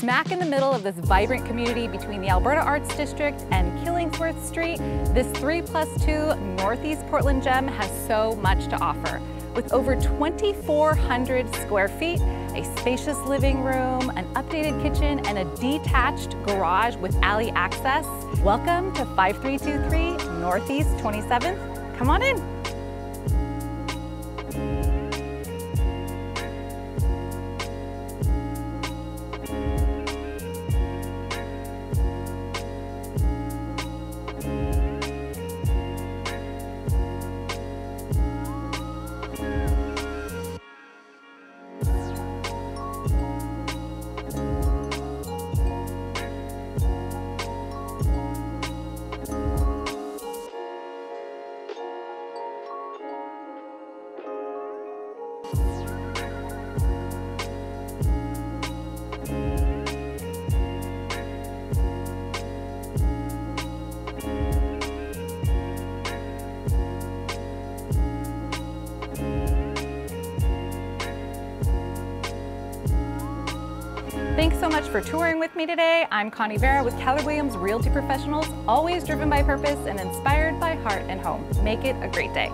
Smack in the middle of this vibrant community between the Alberta Arts District and Killingsworth Street, this 3 plus 2 Northeast Portland gem has so much to offer. With over 2,400 square feet, a spacious living room, an updated kitchen, and a detached garage with alley access, welcome to 5323 Northeast 27th. Come on in. Thank you. Thanks so much for touring with me today. I'm Connie Vera with Keller Williams Realty Professionals, always driven by purpose and inspired by heart and home. Make it a great day.